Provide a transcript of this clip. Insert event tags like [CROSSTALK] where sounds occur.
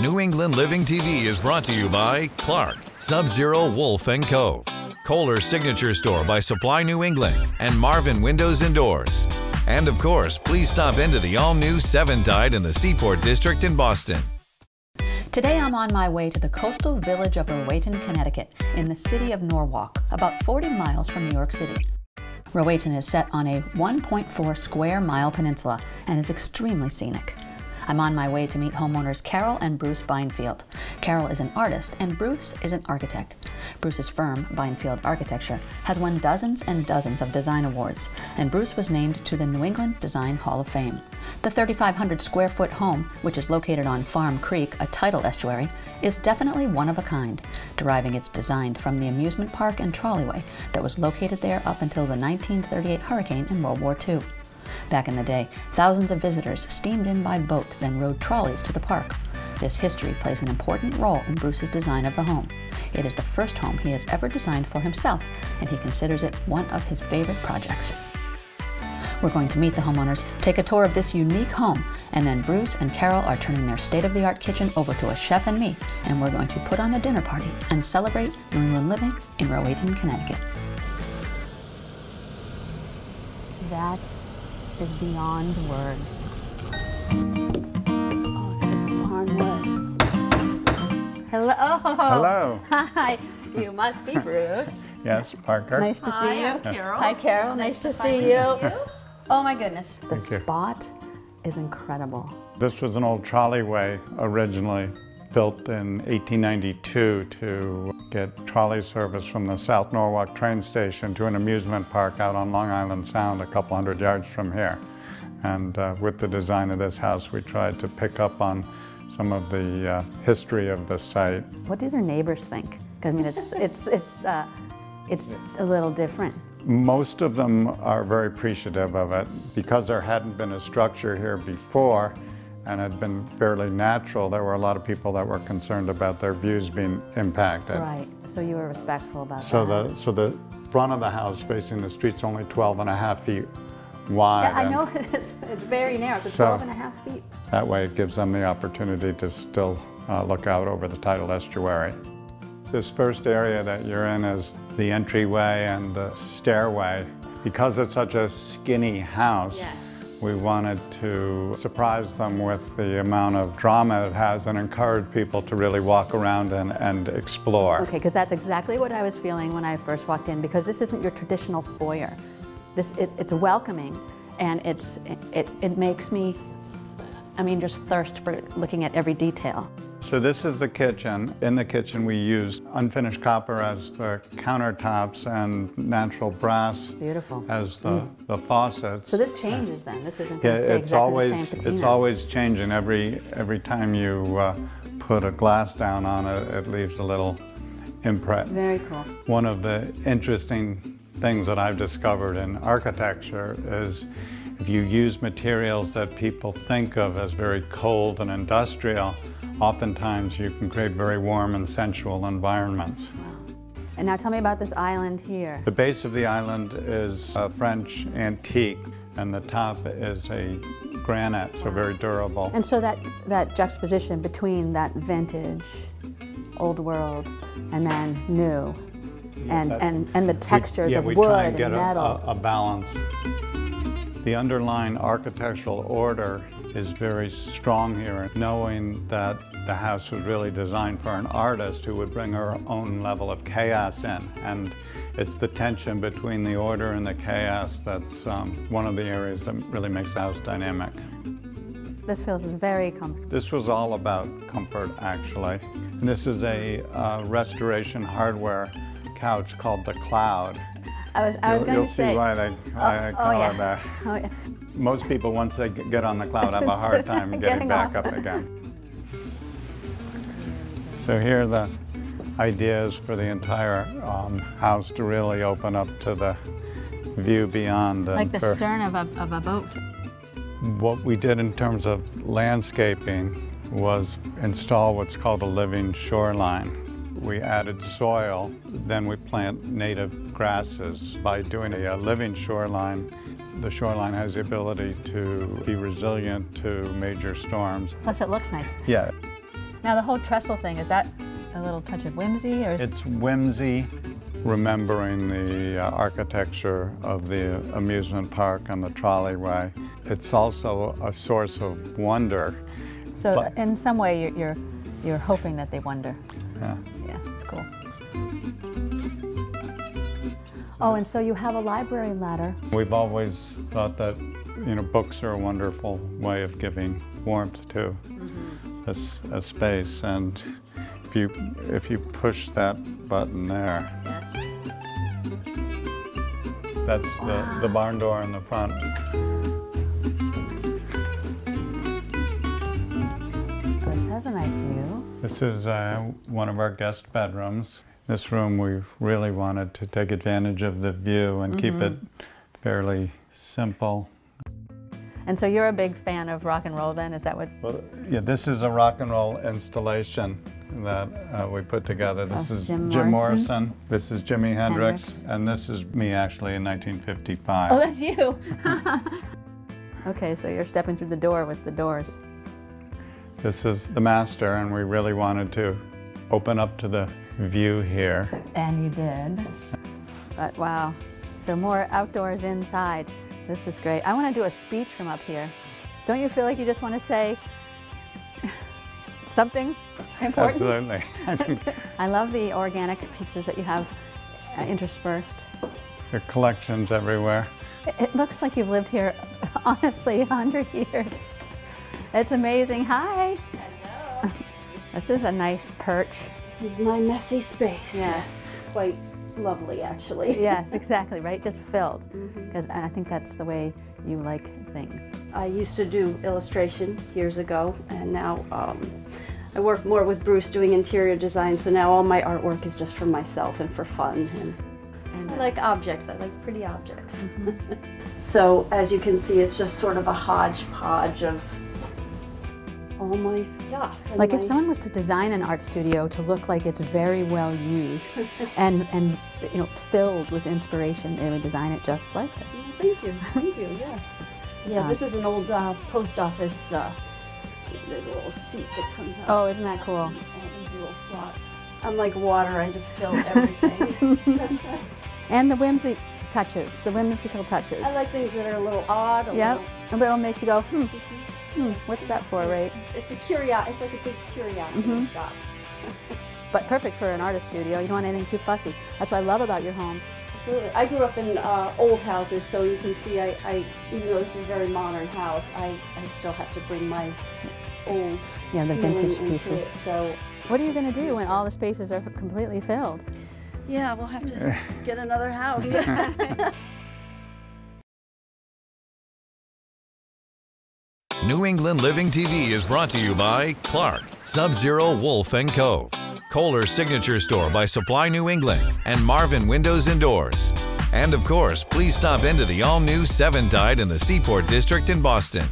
New England Living TV is brought to you by Clarke, Sub-Zero Wolf & Cove, Kohler Signature Store by Supply New England, and Marvin Windows and Doors. And of course, please stop into the all-new Seven Tide in the Seaport District in Boston. Today I'm on my way to the coastal village of Rowayton, Connecticut, in the city of Norwalk, about 40 miles from New York City. Rowayton is set on a 1.4 square mile peninsula and is extremely scenic. I'm on my way to meet homeowners Carol and Bruce Beinfield. Carol is an artist and Bruce is an architect. Bruce's firm, Beinfield Architecture, has won dozens and dozens of design awards, and Bruce was named to the New England Design Hall of Fame. The 3,500 square foot home, which is located on Farm Creek, a tidal estuary, is definitely one of a kind, deriving its design from the amusement park and trolleyway that was located there up until the 1938 hurricane in World War II. Back in the day, thousands of visitors steamed in by boat, then rode trolleys to the park. This history plays an important role in Bruce's design of the home. It is the first home he has ever designed for himself, and he considers it one of his favorite projects. We're going to meet the homeowners, take a tour of this unique home, and then Bruce and Carol are turning their state-of-the-art kitchen over to a chef and me, and we're going to put on a dinner party and celebrate New England living in Rowayton, Connecticut. That is beyond words. Oh, that is barnwood. Hello. Hello. Hi. You must be Bruce. Yes, Parker. Nice to see Hi, you. I'm Carol. Hi, Carol. Nice, to see you. Oh my goodness. The Thank you. spot is incredible. This was an old trolleyway originally built in 1892 to get trolley service from the South Norwalk train station to an amusement park out on Long Island Sound a couple hundred yards from here. And uh, with the design of this house, we tried to pick up on some of the uh, history of the site. What do their neighbors think? I mean, it's it's it's uh, it's a little different. Most of them are very appreciative of it because there hadn't been a structure here before and it had been fairly natural. There were a lot of people that were concerned about their views being impacted. Right. So you were respectful about So that. the so the front of the house facing the street's only 12 and a half feet wide. Yeah, I know [LAUGHS] it's, it's very narrow. So So- 12 and a half feet. That way it gives them the opportunity to still uh, look out over the tidal estuary. This first area that you're in is the entryway and the stairway. Because it's such a skinny house, Yes. We wanted to surprise them with the amount of drama it has and encourage people to really walk around and, and explore. Okay, because that's exactly what I was feeling when I first walked in. Because this isn't your traditional foyer. This it, it's welcoming, and it's it it makes me. I mean, just thirst for looking at every detail. So this is the kitchen. In the kitchen we used unfinished copper as the countertops and natural brass Beautiful. as the, the faucets. So this changes then. This isn't going to stay it's exactly always the same patina. it's always changing. Every every time you uh, put a glass down on it, it leaves a little imprint. very cool. One of the interesting things that I've discovered in architecture is if you use materials that people think of as very cold and industrial, oftentimes you can create very warm and sensual environments. And now tell me about this island here. The base of the island is a French antique, and the top is a granite, so very durable. And so that that juxtaposition between that vintage, old world, and then new, and and and the We- textures yeah, of we wood and and metal. A, a balance. The underlying architectural order is very strong here, knowing that the house was really designed for an artist who would bring her own level of chaos in. And it's the tension between the order and the chaos that's um, one of the areas that really makes the house dynamic. this feels very comfortable. This was all about comfort, actually. And this is a uh, restoration hardware couch called the Cloud. I was I was You'll, going you'll to see why they why I oh, call yeah. it that. Oh, yeah. Most people, once they get on the cloud, have a [LAUGHS] hard time Getting getting back off. up again. So here are the ideas for the entire um, house to really open up to the view beyond. Like the stern of a of a boat. What we did in terms of landscaping was install what's called a living shoreline. We added soil, then we plant native grasses. By doing a, living shoreline, the shoreline has the ability to be resilient to major storms. Plus, it looks nice. Yeah, Now the whole trestle thing, is that a little touch of whimsy or It's whimsy, remembering the uh, architecture of the amusement park and the trolleyway. It's also a source of wonder. so but- in some way you're, you're you're hoping that they wonder. Yeah. Yeah, it's cool. Oh, and so you have a library ladder. We've always thought that, you know, books are a wonderful way of giving warmth to a space. And if you if you push that button there, Yes. that's the, the barn door in the front. This has a nice view. This is uh, one of our guest bedrooms. This room we really wanted to take advantage of the view and keep it fairly simple. And so you're a big fan of rock and roll then? Is that what? Well, yeah, this is a rock and roll installation that uh, we put together. This is Jim Jim Morrison? Morrison. This is Jimi Hendrix, Hendrix. and this is me actually in 1955. Oh, that's you. [LAUGHS] okay, so you're stepping through the door with the doors. This is the master, and we really wanted to open up to the view here. And you did. But wow. So more outdoors inside. This is great. I want to do a speech from up here. Don't you feel like you just want to say [LAUGHS] something [LAUGHS] important? Absolutely. I [LAUGHS] mean, I love the organic pieces that you have uh, interspersed. there are collections everywhere. It, it looks like you've lived here, honestly, a hundred years. It's amazing. Hi. Hello. This is a nice perch. This is my messy space. Yes. Quite lovely, actually. [LAUGHS] Yes, [LAUGHS] exactly, right? Just filled. Because and I think that's the way you like things. I used to do illustration years ago, and now um, I work more with Bruce doing interior design, so now all my artwork is just for myself and for fun. And And I like objects, I like pretty objects. [LAUGHS] so, as you can see, it's just sort of a hodgepodge of all my stuff. Like if someone was to design an art studio to look like it's very well used [LAUGHS] and and you know filled with inspiration, they would design it just like this. Thank you, thank you, yes. Yeah, Uh, this is an old uh, post office. Uh, there's a little seat that comes out. Oh, isn't that cool? And these little slots. I'm like water, I just fill everything. [LAUGHS] And the whimsy touches, the whimsical touches. I like things that are a little odd. A Yep, little, a little makes you go, hmm, hmm, what's that for, right? it's a curio. It's like a big curiosity Mm-hmm. shop. [LAUGHS] But perfect for an artist studio. You don't want anything too fussy. That's what I love about your home. Absolutely. I grew up in uh, old houses, so you can see I, I, even though this is a very modern house, I, I still have to bring my old Yeah, the vintage pieces. It, so What are you going to do when all the spaces are completely filled? yeah, we'll have to get another house. [LAUGHS] [LAUGHS] New England Living TV is brought to you by Clarke, Sub Zero Wolf Cove, Kohler Signature Store by Supply New England, and Marvin Windows and Doors. And of course, please stop into the all new Seven Tide in the Seaport District in Boston.